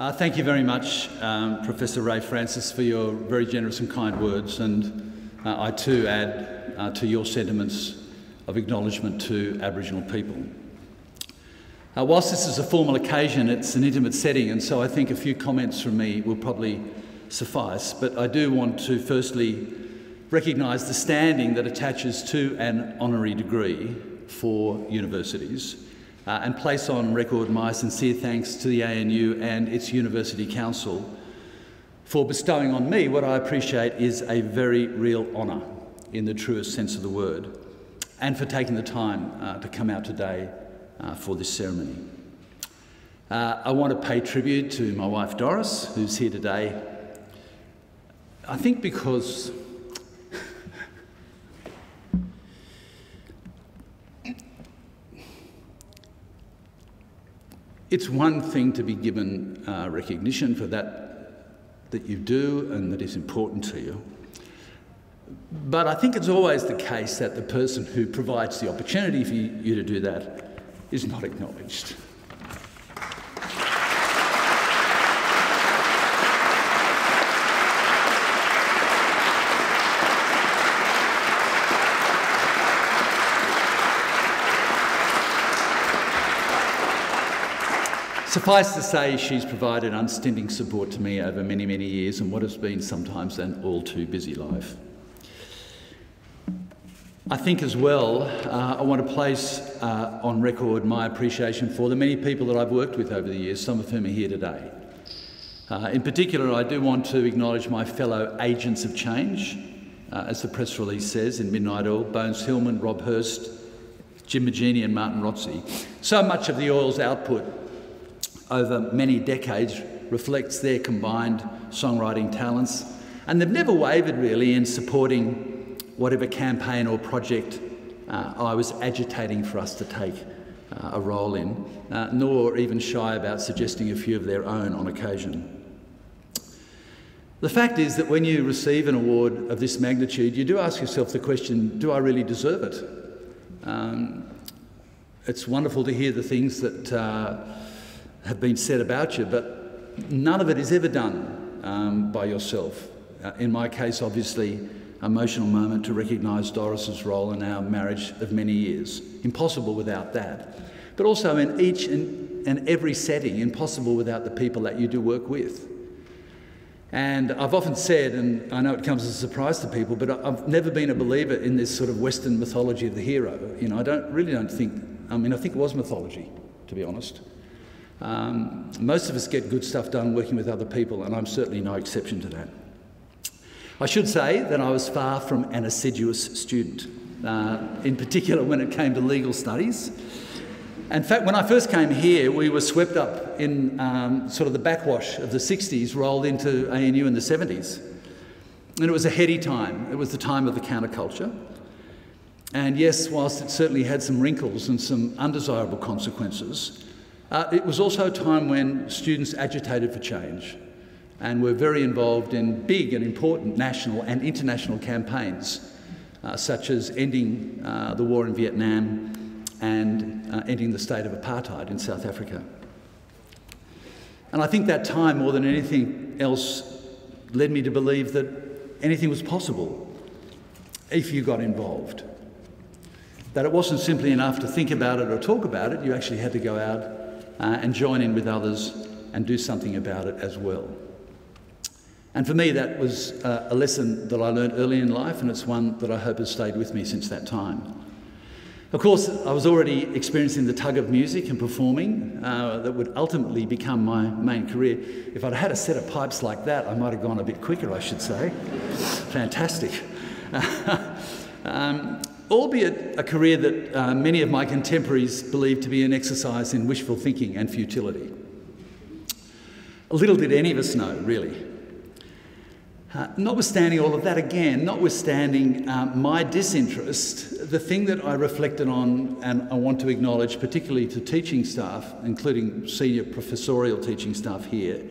Uh, thank you very much, um, Professor Ray Francis, for your very generous and kind words, and uh, I too add uh, to your sentiments of acknowledgement to Aboriginal people. Uh, whilst this is a formal occasion, it's an intimate setting, and so I think a few comments from me will probably suffice. But I do want to firstly recognise the standing that attaches to an honorary degree for universities uh, and place on record my sincere thanks to the ANU and its University Council for bestowing on me what I appreciate is a very real honour in the truest sense of the word, and for taking the time uh, to come out today uh, for this ceremony. Uh, I want to pay tribute to my wife Doris, who's here today. I think because It's one thing to be given uh, recognition for that that you do and that is important to you. But I think it's always the case that the person who provides the opportunity for you to do that is not acknowledged. Suffice to say, she's provided unstinting support to me over many, many years in what has been sometimes an all too busy life. I think as well, uh, I want to place uh, on record my appreciation for the many people that I've worked with over the years, some of whom are here today. Uh, in particular, I do want to acknowledge my fellow agents of change, uh, as the press release says in Midnight Oil, Bones Hillman, Rob Hirst, Jim Moginie and Martin Rotsey. So much of the oil's output over many decades reflects their combined songwriting talents. And they've never wavered really in supporting whatever campaign or project uh, I was agitating for us to take uh, a role in, uh, nor even shy about suggesting a few of their own on occasion. The fact is that when you receive an award of this magnitude, you do ask yourself the question do I really deserve it? Um, it's wonderful to hear the things that uh, have been said about you, but none of it is ever done um, by yourself. Uh, in my case, obviously, emotional moment to recognise Doris's role in our marriage of many years. Impossible without that. But also in each and, and every setting, impossible without the people that you do work with. And I've often said, and I know it comes as a surprise to people, but I've never been a believer in this sort of Western mythology of the hero. You know, I don't really don't think. I mean, I think it was mythology, to be honest. Um, most of us get good stuff done working with other people, and I'm certainly no exception to that. I should say that I was far from an assiduous student, uh, in particular when it came to legal studies. In fact, when I first came here, we were swept up in um, sort of the backwash of the 60s, rolled into ANU in the 70s. And it was a heady time. It was the time of the counterculture. And yes, whilst it certainly had some wrinkles and some undesirable consequences, uh, it was also a time when students agitated for change and were very involved in big and important national and international campaigns, uh, such as ending uh, the war in Vietnam and uh, ending the state of apartheid in South Africa. And I think that time, more than anything else, led me to believe that anything was possible if you got involved. That it wasn't simply enough to think about it or talk about it, you actually had to go out uh, and join in with others and do something about it as well. And for me, that was uh, a lesson that I learned early in life, and it's one that I hope has stayed with me since that time. Of course, I was already experiencing the tug of music and performing uh, that would ultimately become my main career. If I'd had a set of pipes like that, I might have gone a bit quicker, I should say. Fantastic. um, albeit a career that uh, many of my contemporaries believe to be an exercise in wishful thinking and futility. Little did any of us know, really. Uh, notwithstanding all of that, again, notwithstanding uh, my disinterest, the thing that I reflected on and I want to acknowledge, particularly to teaching staff, including senior professorial teaching staff here,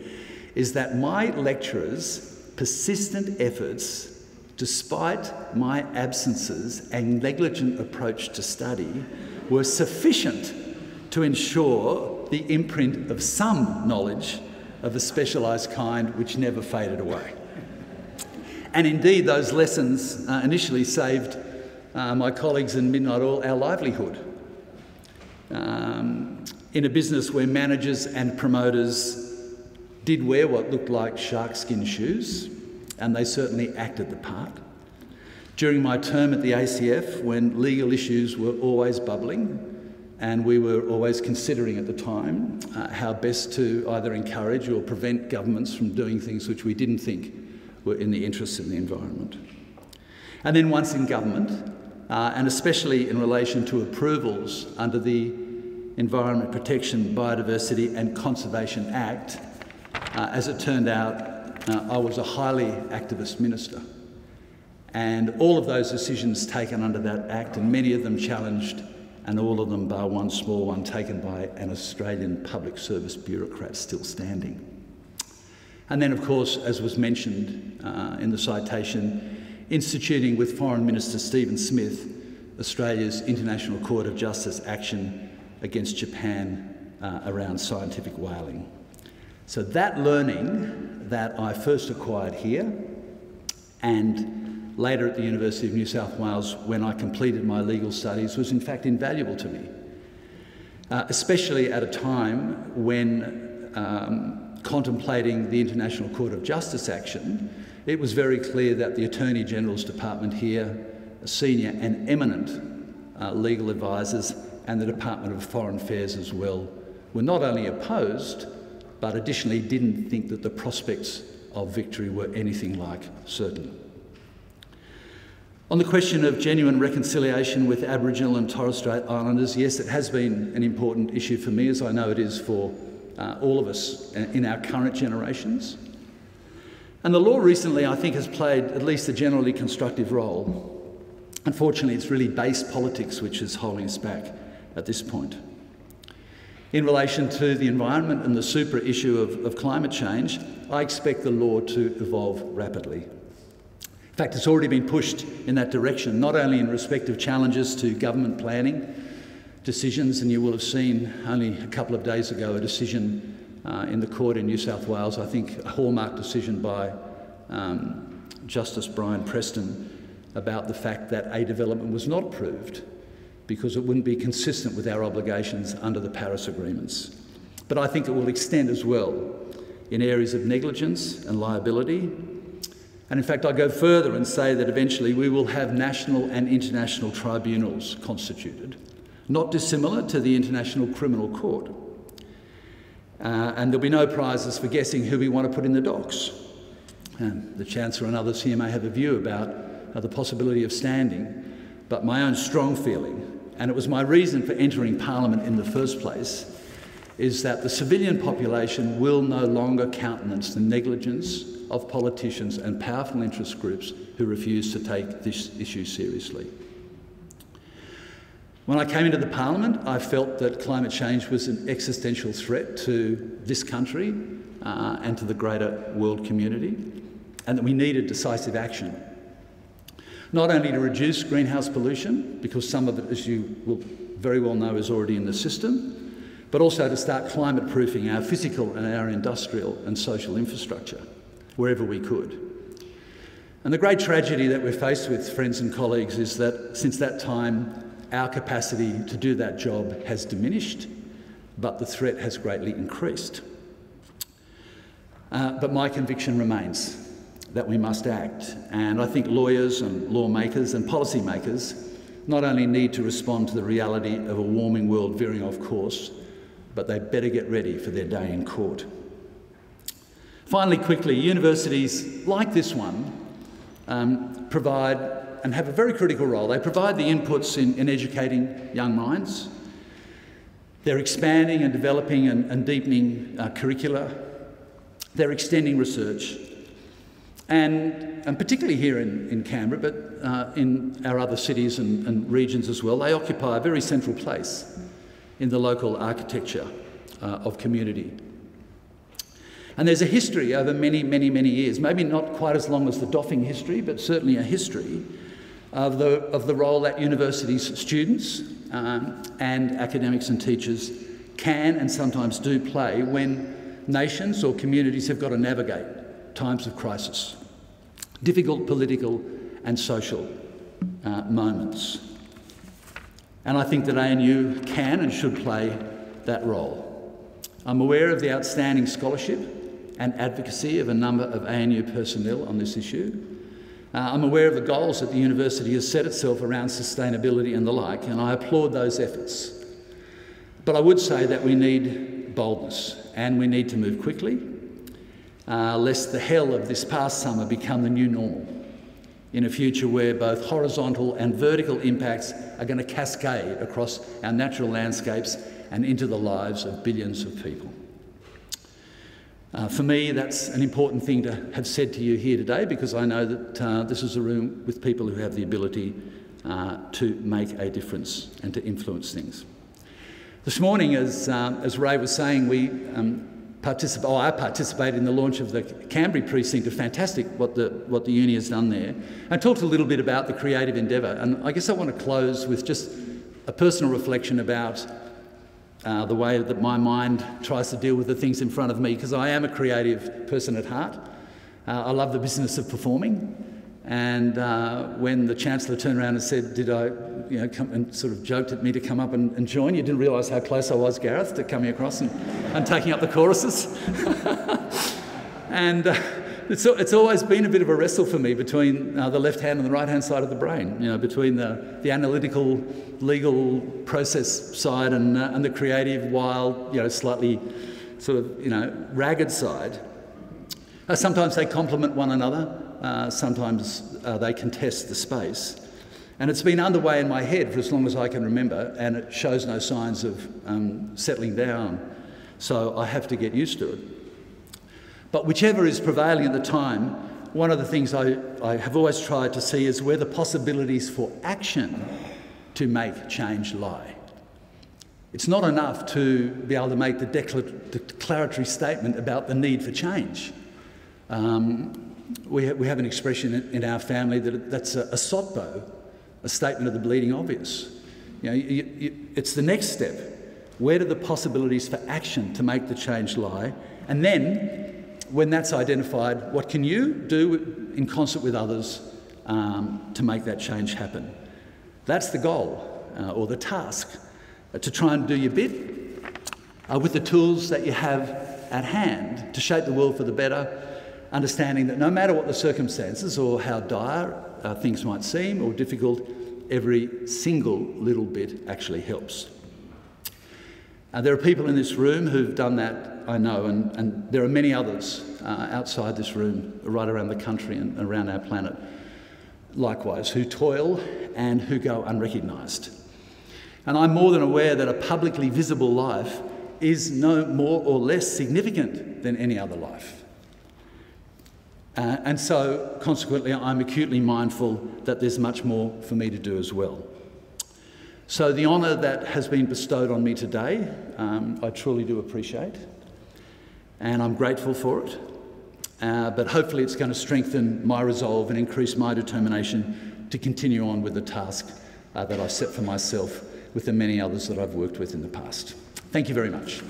is that my lecturers' persistent efforts despite my absences and negligent approach to study, were sufficient to ensure the imprint of some knowledge of a specialised kind which never faded away. And indeed, those lessons uh, initially saved uh, my colleagues in Midnight Oil our livelihood. Um, in a business where managers and promoters did wear what looked like sharkskin shoes, and they certainly acted the part. During my term at the ACF, when legal issues were always bubbling, and we were always considering at the time uh, how best to either encourage or prevent governments from doing things which we didn't think were in the interests of the environment. And then once in government, uh, and especially in relation to approvals under the Environment Protection, Biodiversity and Conservation Act, uh, as it turned out, uh, I was a highly activist minister. And all of those decisions taken under that Act, and many of them challenged, and all of them, bar one small one, taken by an Australian public service bureaucrat still standing. And then, of course, as was mentioned uh, in the citation, instituting with Foreign Minister Stephen Smith Australia's International Court of Justice action against Japan uh, around scientific whaling. So that learning that I first acquired here and later at the University of New South Wales when I completed my legal studies was in fact invaluable to me, uh, especially at a time when um, contemplating the International Court of Justice action it was very clear that the Attorney General's Department here, senior and eminent uh, legal advisors, and the Department of Foreign Affairs as well, were not only opposed, but additionally didn't think that the prospects of victory were anything like certain. On the question of genuine reconciliation with Aboriginal and Torres Strait Islanders, yes, it has been an important issue for me, as I know it is for uh, all of us in our current generations. And the law recently, I think, has played at least a generally constructive role. Unfortunately, it's really base politics which is holding us back at this point. In relation to the environment and the super issue of, of climate change, I expect the law to evolve rapidly. In fact, it's already been pushed in that direction, not only in respect of challenges to government planning decisions, and you will have seen only a couple of days ago a decision uh, in the court in New South Wales, I think a hallmark decision by um, Justice Brian Preston about the fact that a development was not approved because it wouldn't be consistent with our obligations under the Paris agreements. But I think it will extend as well in areas of negligence and liability. And in fact, I go further and say that eventually we will have national and international tribunals constituted, not dissimilar to the International Criminal Court. Uh, and there'll be no prizes for guessing who we want to put in the docks. The Chancellor and others here may have a view about uh, the possibility of standing, but my own strong feeling, and it was my reason for entering Parliament in the first place, is that the civilian population will no longer countenance the negligence of politicians and powerful interest groups who refuse to take this issue seriously. When I came into the Parliament, I felt that climate change was an existential threat to this country uh, and to the greater world community, and that we needed decisive action. Not only to reduce greenhouse pollution, because some of it, as you will very well know, is already in the system, but also to start climate proofing our physical and our industrial and social infrastructure wherever we could. And the great tragedy that we're faced with, friends and colleagues, is that since that time, our capacity to do that job has diminished, but the threat has greatly increased. Uh, but my conviction remains that we must act, and I think lawyers and lawmakers and policymakers not only need to respond to the reality of a warming world veering off course, but they better get ready for their day in court. Finally, quickly, universities like this one um, provide and have a very critical role. They provide the inputs in, in educating young minds. They're expanding and developing and, and deepening uh, curricula. They're extending research. And, and particularly here in, in Canberra, but uh, in our other cities and, and, regions as well, they occupy a very central place in the local architecture uh, of community. And there's a history over many, many, many years, maybe not quite as long as the doffing history, but certainly a history of the, of the role that universities' students um, and academics and teachers can and sometimes do play when nations or communities have got to navigate times of crisis, difficult political and social uh, moments. And I think that ANU can and should play that role. I'm aware of the outstanding scholarship and advocacy of a number of ANU personnel on this issue. Uh, I'm aware of the goals that the university has set itself around sustainability and the like, and I applaud those efforts. But I would say that we need boldness and we need to move quickly, uh, lest the hell of this past summer become the new normal in a future where both horizontal and vertical impacts are going to cascade across our natural landscapes and into the lives of billions of people. Uh, for me, that's an important thing to have said to you here today because I know that uh, this is a room with people who have the ability uh, to make a difference and to influence things. This morning, as, uh, as Ray was saying, we um, particip- oh, I participated in the launch of the Kambri precinct. A fantastic what the, what the uni has done there. I talked a little bit about the creative endeavour, and I guess I want to close with just a personal reflection about uh, the way that my mind tries to deal with the things in front of me, because I am a creative person at heart. Uh, I love the business of performing. And uh, when the Chancellor turned around and said, Did I, you know, come and sort of joked at me to come up and, and join, you didn't realise how close I was, Gareth, to coming across and, and taking up the choruses. and uh, it's, it's always been a bit of a wrestle for me between uh, the left hand and the right hand side of the brain, you know, between the, the analytical, legal process side and, uh, and the creative, wild, you know, slightly sort of, you know, ragged side. Uh, sometimes they complement one another. Uh, sometimes uh, they contest the space. And it's been underway in my head for as long as I can remember, and it shows no signs of um, settling down. So I have to get used to it. But whichever is prevailing at the time, one of the things I, I have always tried to see is where the possibilities for action to make change lie. It's not enough to be able to make the declaratory statement about the need for change. Um, we, ha we have an expression in, in, our family that that's a, a SOTBO, a statement of the bleeding obvious. You know, you, you, it's the next step. Where do the possibilities for action to make the change lie? And then, when that's identified, what can you do in concert with others um, to make that change happen? That's the goal uh, or the task uh, to try and do your bit uh, with the tools that you have at hand to shape the world for the better understanding that no matter what the circumstances or how dire uh, things might seem or difficult, every single little bit actually helps. Uh, there are people in this room who've done that, I know, and, and there are many others uh, outside this room, right around the country and around our planet, likewise, who toil and who go unrecognised. And I'm more than aware that a publicly visible life is no more or less significant than any other life. Uh, and so, consequently, I'm acutely mindful that there's much more for me to do as well. So, the honour that has been bestowed on me today, um, I truly do appreciate, and I'm grateful for it. Uh, but hopefully, it's going to strengthen my resolve and increase my determination to continue on with the task uh, that I set for myself with the many others that I've worked with in the past. Thank you very much.